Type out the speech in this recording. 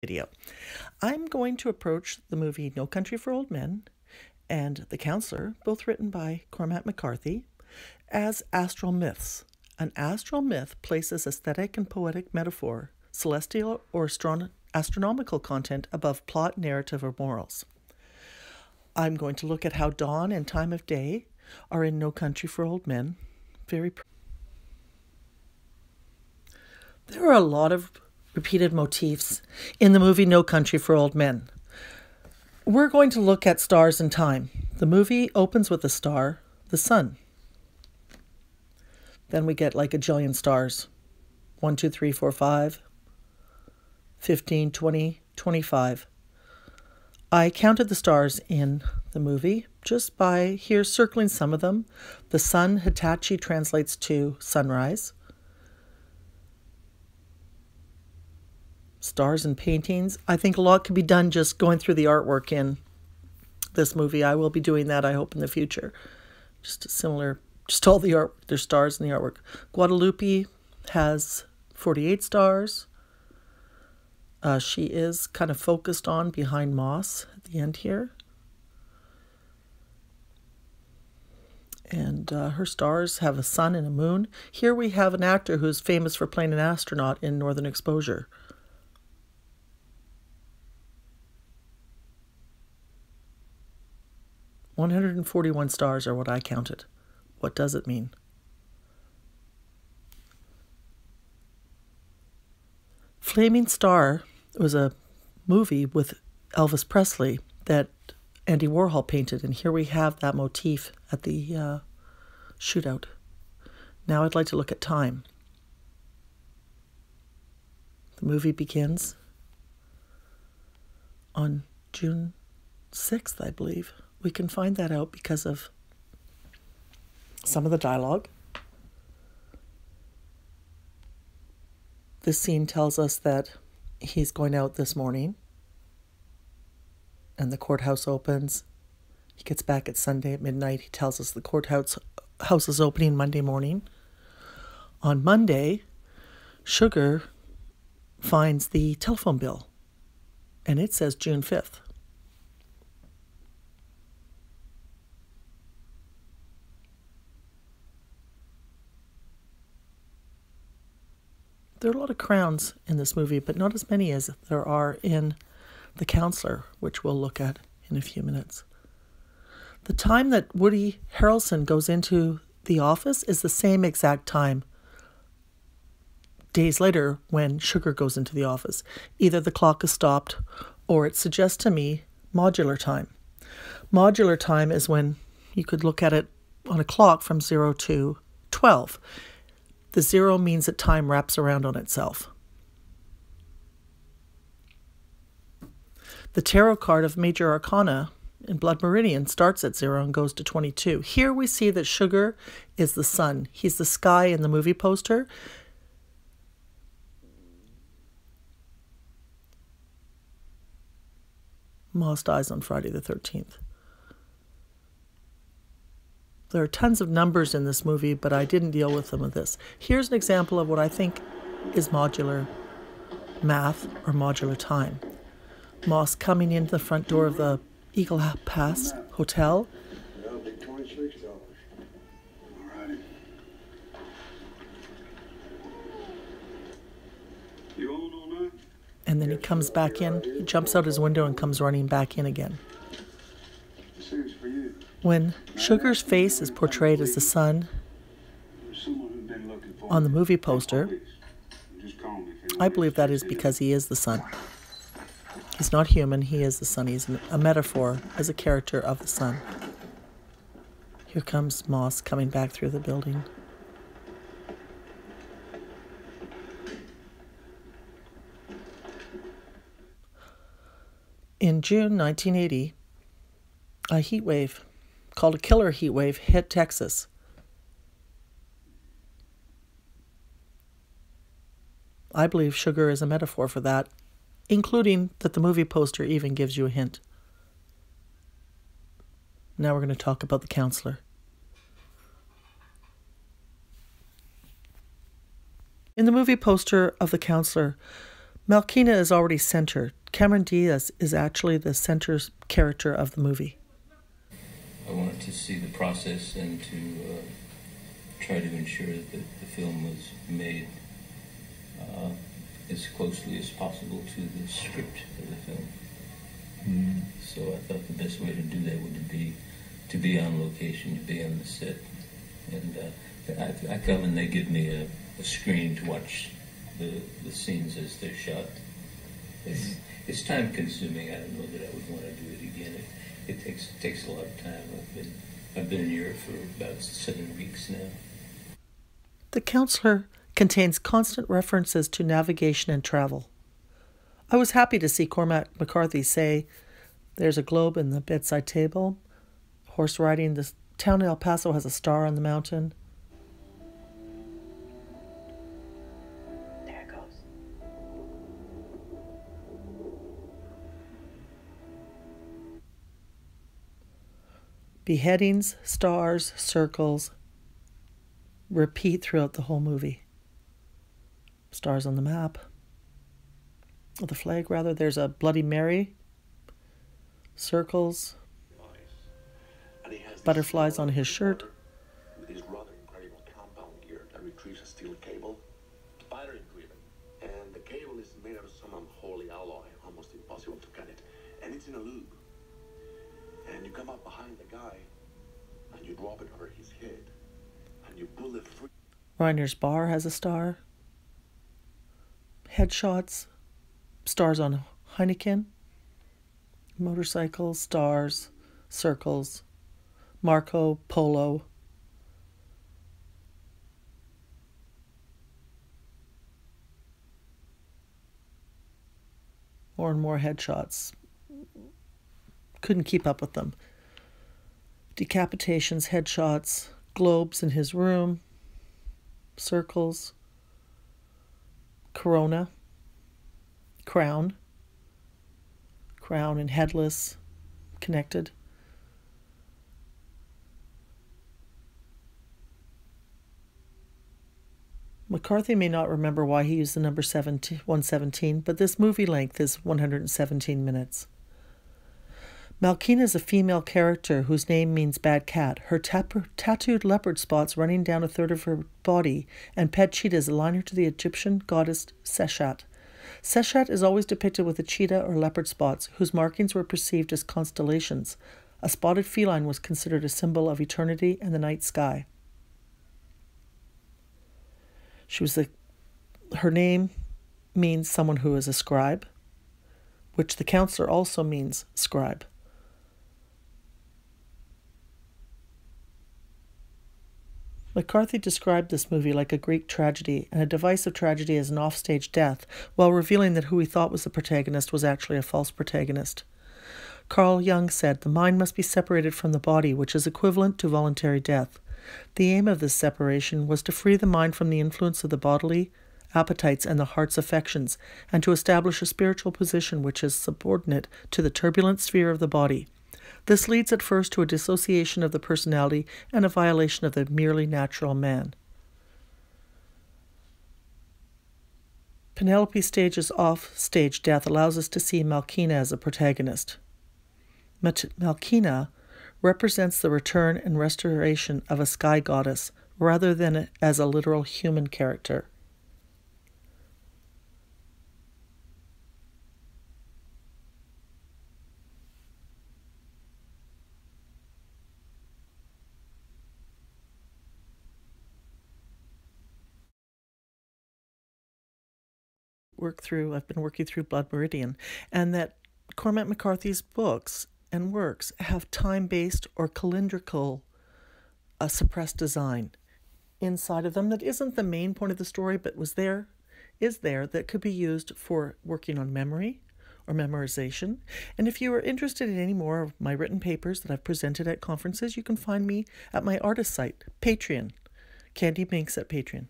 video. I'm going to approach the movie No Country for Old Men and The Counselor, both written by Cormac McCarthy, as astral myths. An astral myth places aesthetic and poetic metaphor, celestial or astron- astronomical content above plot, narrative, or morals. I'm going to look at how dawn and time of day are in No Country for Old Men. Very. There are a lot of repeated motifs in the movie No Country for Old Men. We're going to look at stars and time. The movie opens with a star, the sun. Then we get like a jillion stars 1, 2, 3, 4, 5, 15, 20, 25. I counted the stars in the movie just by here circling some of them. The sun, Hitachi translates to sunrise. Stars and paintings. I think a lot could be done just going through the artwork in this movie. I will be doing that, I hope, in the future. Just a similar, just all the art, there's stars in the artwork. Guadalupe has 48 stars. Uh, she is kind of focused on behind moss at the end here. And uh, her stars have a sun and a moon. Here we have an actor who's famous for playing an astronaut in Northern Exposure. 141 stars are what I counted. What does it mean? Flaming Star was a movie with Elvis Presley that Andy Warhol painted, and here we have that motif at the uh, shootout. Now I'd like to look at time. The movie begins on June 6th, I believe. We can find that out because of some of the dialogue. This scene tells us that he's going out this morning and the courthouse opens. He gets back at Sunday at midnight. He tells us the courthouse house is opening Monday morning. On Monday, Chigurh finds the telephone bill and it says June 5th. There are a lot of crowns in this movie, but not as many as there are in The Counselor, which we'll look at in a few minutes. The time that Woody Harrelson goes into the office is the same exact time days later when Chigurh goes into the office. Either the clock is stopped or it suggests to me modular time. Modular time is when you could look at it on a clock from 0 to 12. The zero means that time wraps around on itself. The tarot card of Major Arcana in Blood Meridian starts at zero and goes to 22. Here we see that Chigurh is the sun. He's the sky in the movie poster. Moss dies on Friday the 13th. There are tons of numbers in this movie, but I didn't deal with them with this. Here's an example of what I think is modular math or modular time. Moss coming into the front door of the Eagle Pass Hotel. And then he comes back in. He jumps out his window and comes running back in again. When Chigurh's face is portrayed as the sun on the movie poster, I believe that is because he is the sun. He's not human, he is the sun. He's a metaphor as a character of the sun. Here comes Moss coming back through the building. In June 1980, a heat wave called a killer heat wave hit Texas. I believe Chigurh is a metaphor for that, including that the movie poster even gives you a hint. Now we're going to talk about the counselor. In the movie poster of the counselor, Malkina is already center. Cameron Diaz is actually the center character of the movie. I wanted to see the process and to uh, try to ensure that the film was made uh, as closely as possible to the script of the film. Mm. So I thought the best way to do that would be to be on location, to be on the set. And uh, I, I, come and they give me a, a, screen to watch the, the scenes as they're shot. It's, it's time consuming. I don't know that I would want to do it again. It takes takes a lot of time. I've been I've been in Europe for about seven weeks now. The counselor contains constant references to navigation and travel. I was happy to see Cormac McCarthy say, There's a globe in the bedside table. Horse riding, the town of El Paso has a star on the mountain. Beheadings, stars, circles repeat throughout the whole movie. Stars on the map the flag rather. There's a Bloody Mary, circles, butterflies on his shirt. With his rather incredible compound gear that retrieves a steel cable, battery driven, and the cable is made of some unholy alloy, almost impossible to cut it, and it's in a loop. You come up behind the guy, and you drop it over his head, and you pull it free. Reiner's bar has a star. Headshots, stars on Heineken, motorcycles, stars, circles, Marco Polo. More and more headshots. Couldn't keep up with them. Decapitations, headshots, globes in his room, circles, Corona crown, crown and headless, connected. McCarthy may not remember why he used the number 117, but this movie length is 117 minutes. Malkina is a female character whose name means bad cat. Her tattooed leopard spots running down a third of her body and pet cheetahs align her to the Egyptian goddess Seshat. Seshat is always depicted with a cheetah or leopard spots, whose markings were perceived as constellations. A spotted feline was considered a symbol of eternity and the night sky. She was the, her name means someone who is a scribe, which the counselor also means scribe. McCarthy described this movie like a Greek tragedy and a device of tragedy as an offstage death, while revealing that who he thought was the protagonist was actually a false protagonist. Carl Jung said the mind must be separated from the body, which is equivalent to voluntary death. The aim of this separation was to free the mind from the influence of the bodily appetites and the heart's affections, and to establish a spiritual position which is subordinate to the turbulent sphere of the body. This leads at first to a dissociation of the personality and a violation of the merely natural man. Penelope Stage's off stage death allows us to see Malkina as a protagonist. Malkina represents the return and restoration of a sky goddess rather than as a literal human character. Work through, I've been working through Blood Meridian, and that Cormac McCarthy's books and works have time based or calendrical uh, suppressed design inside of them that isn't the main point of the story, but was there, is there, that could be used for working on memory or memorization. And if you are interested in any more of my written papers that I've presented at conferences, you can find me at my artist site, Patreon, Candy Minx at Patreon.